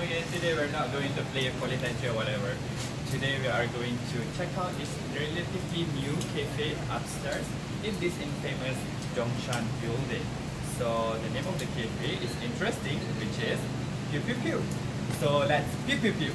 Oh, okay, today we're not going to play Polytechnic or whatever. Today we are going to check out this relatively new cafe upstairs in this infamous Dongshan building. So the name of the cafe is interesting, which is Pew Pew Pew. So let's pew pew pew.